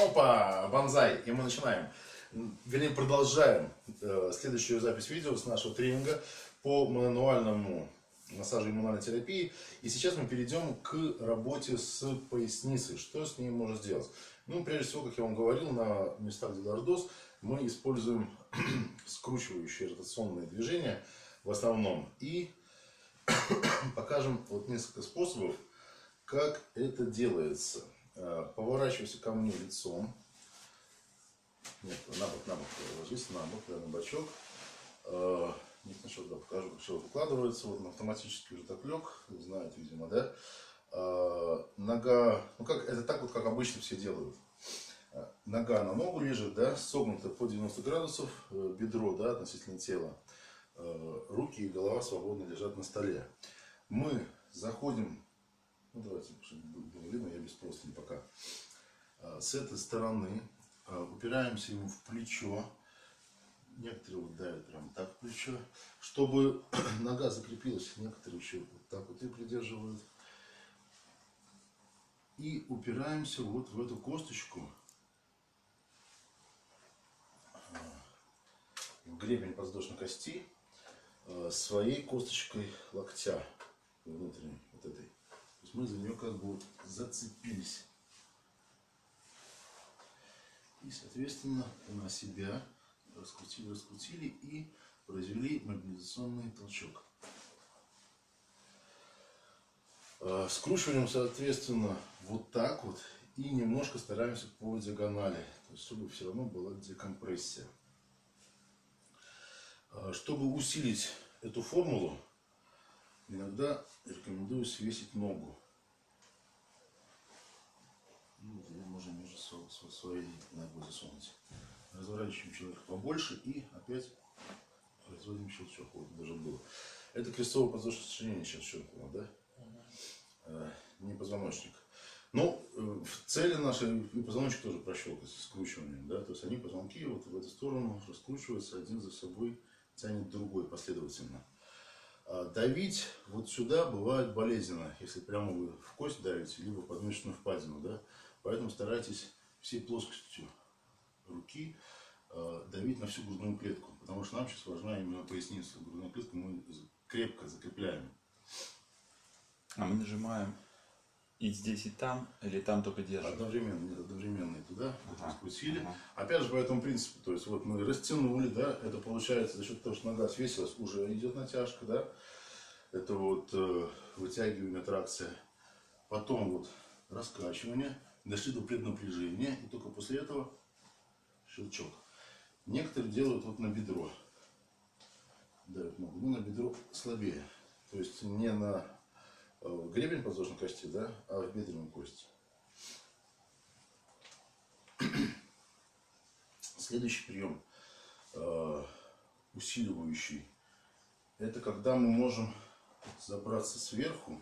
Опа, банзай, и мы начинаем. Вернее, продолжаем э, следующую запись видео с нашего тренинга по мануальному массажу и мануальной терапии. И сейчас мы перейдем к работе с поясницей. Что с ней можно сделать? Ну, прежде всего, как я вам говорил, на местах, где лордоз, мы используем скручивающие ротационные движения в основном. И покажем вот несколько способов, как это делается. Э, поворачивайся ко мне лицом. Нет, на бок, на бок ложись, на бок, да, на бочок. Э, нет, сначала да, покажу, как все выкладывается. Вот он автоматически уже так лег, знаете, видимо, да. Э, нога, ну как, это так вот, как обычно все делают. Нога на ногу лежит, да, согнута по 90 градусов, бедро, да, относительно тела. Руки и голова свободно лежат на столе. Мы заходим ну давайте, чтобы было видно, я без простыни пока. А, с этой стороны а, упираемся ему в плечо. Некоторые вот давят прям так плечо. Чтобы нога закрепилась, некоторые еще вот так вот и придерживают. И упираемся вот в эту косточку. А, в гребень подвздошной кости своей косточкой локтя внутренней, вот этой есть мы за нее как бы зацепились. И, соответственно, на себя раскрутили, раскрутили и произвели мобилизационный толчок. А, скручиваем, соответственно, вот так вот и немножко стараемся по диагонали, то есть, чтобы все равно была декомпрессия. А, чтобы усилить эту формулу, иногда рекомендую свесить ногу. Ну, можно между своей ногой засунуть. Разворачиваем человека побольше и опять производим щелчок. Вот даже было. Это крестовое подвздошное сочинение сейчас щелкнуло, да? Угу. не позвоночник. Ну, э, в цели нашей и позвоночник тоже прощелкается скручиванием, да, то есть они позвонки вот в эту сторону раскручиваются один за собой, тянет другой последовательно. А давить вот сюда бывает болезненно, если прямо вы в кость давите, либо подмышечную впадину, да. Поэтому старайтесь всей плоскостью руки э, давить на всю грудную клетку, потому что нам сейчас важна именно поясница. Грудную клетку мы крепко закрепляем. А мы нажимаем и здесь, и там, или там только держим? Одновременно, нет, одновременно и туда, ага. раскрутили. Ага. Опять же, по этому принципу, то есть вот мы растянули, да, это получается за счет того, что нога свесилась, уже идет натяжка, да, это вот э, вытягивание, тракция. Потом вот раскачивание, дошли до преднапряжения, и только после этого щелчок. Некоторые делают вот на бедро. Давят ногу, ну на бедро слабее. То есть не на гребень подвздошной кости, да, а в бедренную кость. Следующий прием, э, усиливающий, это когда мы можем забраться сверху.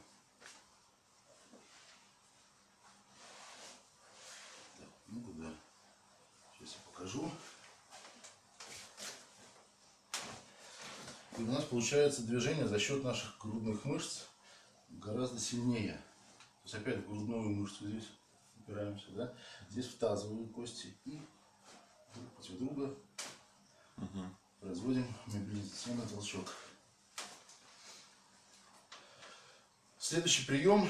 Ну куда? Сейчас я покажу. И у нас получается движение за счет наших грудных мышц гораздо сильнее. То есть опять в грудную мышцу здесь упираемся, да? Здесь в тазовые кости и друг против друга угу. производим мобилизационный толчок. Следующий прием.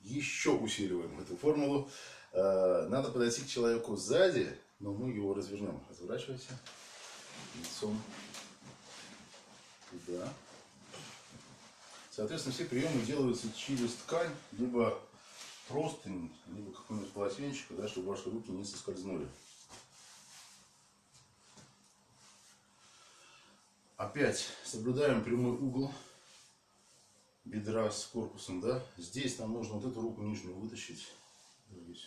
Еще усиливаем эту формулу. Э, надо подойти к человеку сзади, но мы его развернем. Разворачивайся лицом туда. Соответственно, все приемы делаются через ткань, либо простынь, либо какой-нибудь полотенчик, да, чтобы ваши руки не соскользнули. Опять соблюдаем прямой угол бедра с корпусом, да. Здесь нам нужно вот эту руку нижнюю вытащить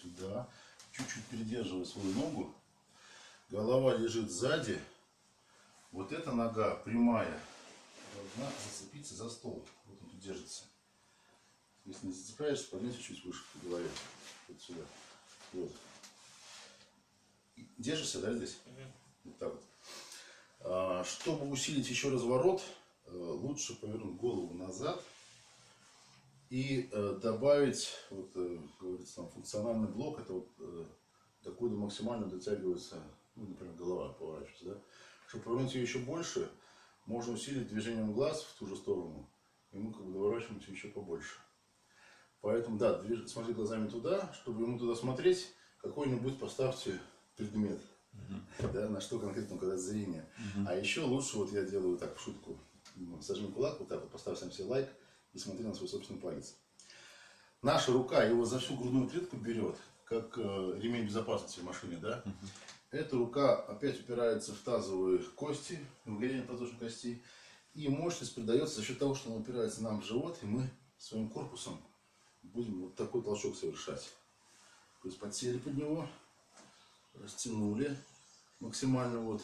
сюда, чуть-чуть придерживая свою ногу. Голова лежит сзади. Вот эта нога прямая должна зацепиться за стол. Вот он тут держится. Если не зацепляешься, поднесу чуть выше по голове. Вот сюда. Вот. Держишься, да, здесь? Вот так вот. А, чтобы усилить еще разворот, э, лучше повернуть голову назад и э, добавить, вот, э, говорится, там, функциональный блок, это вот э, такой максимально дотягивается, ну, например, голова поворачивается, да. Чтобы повернуть ее еще больше, можно усилить движением глаз в ту же сторону, и мы как бы доворачиваемся еще побольше. Поэтому, да, движ... смотри глазами туда, чтобы ему туда смотреть, какой-нибудь поставьте предмет, да, на что конкретно, когда зрение. А еще лучше, вот я делаю так в шутку, ну, сожми кулак, вот так вот, поставь сам себе лайк и смотри на свой собственный палец. Наша рука его за всю грудную клетку берет, как э, ремень безопасности в машине, да? Эта рука опять упирается в тазовые кости, в голень подвздошной кости, и мощность придается за счет того, что она упирается нам в живот, и мы своим корпусом будем вот такой толчок совершать. То есть подсели под него, растянули максимально вот,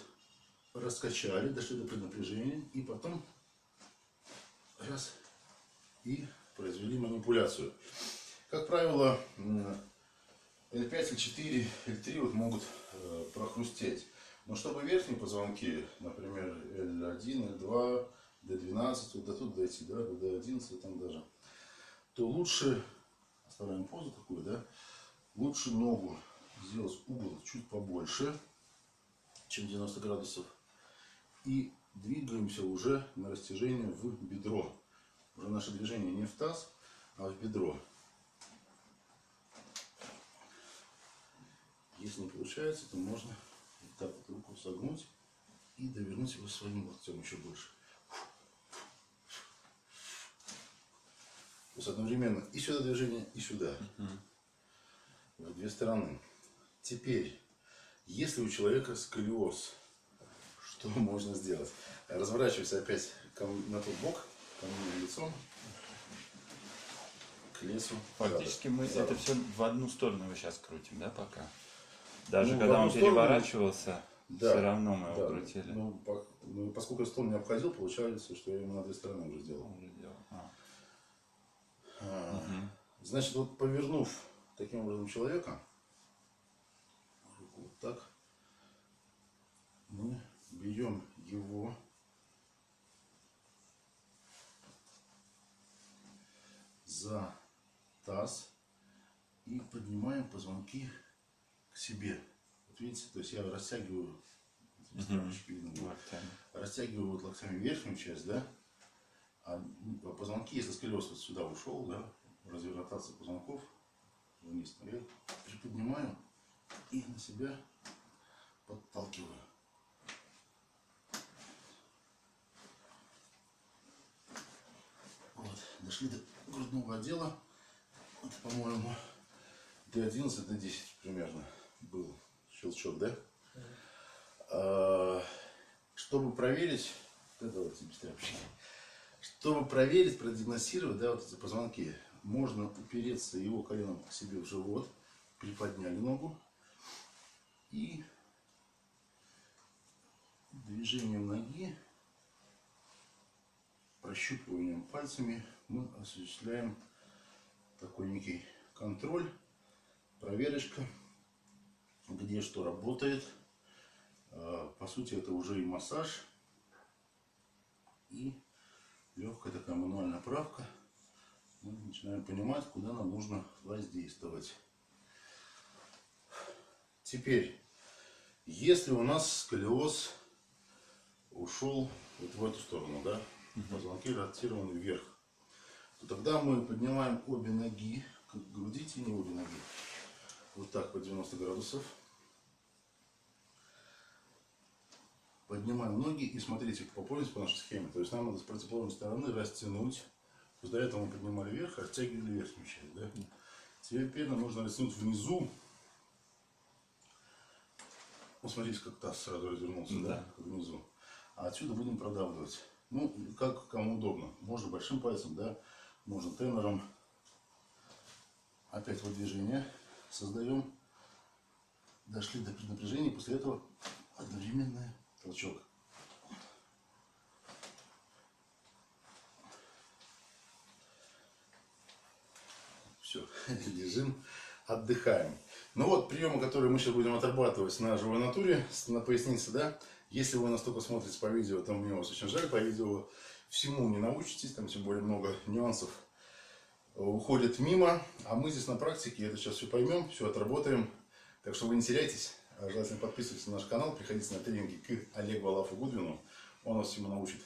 раскачали, дошли до преднапряжения, и потом раз, и произвели манипуляцию. Как правило, L5, L4, L3 вот могут э, прохрустеть. Но чтобы верхние позвонки, например, L1, L2, D12, вот до тут дойти, да, до D11 там даже, то лучше, оставляем позу такую, да, лучше ногу сделать угол чуть побольше, чем 90 градусов. И двигаемся уже на растяжение в бедро. Уже наше движение не в таз, а в бедро. Если не получается, то можно вот так вот руку согнуть и довернуть его своим локтем еще больше. То есть одновременно и сюда движение, и сюда. В две стороны. Теперь, если у человека сколиоз, что можно сделать? Разворачивайся опять на тот бок, ко мне лицом, к лесу. Фактически мы Задом. это все в одну сторону сейчас крутим, да, пока? Даже Ну, когда он сторону, переворачивался, Да, все равно мы его да. крутили. Ну, по- ну, поскольку стол не обходил, получается, что я ему на две стороны уже сделал. Уже делал. А. А, Значит, вот повернув таким образом человека, вот так, мы берем его за таз и поднимаем позвонки себе. Вот видите, то есть я растягиваю, стрелочки видно. Локтями. растягиваю вот локтями верхнюю часть, да, а позвонки, если сколиоз вот сюда ушел, да, развернутация позвонков вниз, я приподнимаю и на себя подталкиваю. Вот, дошли до грудного отдела. Это, по-моему, D11, D10 примерно был щелчок, да? А, Чтобы проверить, да, давайте тряпочки. Чтобы проверить, продиагностировать, да, вот эти позвонки, можно упереться его коленом к себе в живот, приподняли ногу и движением ноги, прощупыванием пальцами мы осуществляем такой некий контроль, проверочка, где что работает. А, По сути, это уже и массаж, и легкая такая мануальная правка. Мы начинаем понимать, куда нам нужно воздействовать. Теперь, если у нас сколиоз ушел вот в эту сторону, да, позвонки ротированы вверх, то тогда мы поднимаем обе ноги к груди, тяни обе ноги, вот так по 90 градусов. Поднимаем ноги и смотрите, попользуйтесь по нашей схеме. То есть нам надо с противоположной стороны растянуть. Есть до этого мы поднимали вверх, растягивали верхнюю часть. Да? Теперь нам нужно растянуть внизу. Вот смотрите, как таз сразу развернулся, да. Да. внизу. А отсюда будем продавливать. Ну, как кому удобно. Можно большим пальцем, да, можно тенором. Опять вот движение создаем. Дошли до преднапряжения, после этого одновременный толчок. Все, лежим, отдыхаем. Ну вот, приемы, которые мы сейчас будем отрабатывать на живой натуре, на пояснице, да. Если вы нас только смотрите по видео, то мне вас очень жаль, по видео всему не научитесь, там тем более много нюансов э, уходит мимо. А мы здесь на практике это сейчас все поймем, все отработаем. Так что вы не теряйтесь, желательно подписывайтесь на наш канал, приходите на тренинги к Олегу Алафу Гудвину. Он вас всему научит.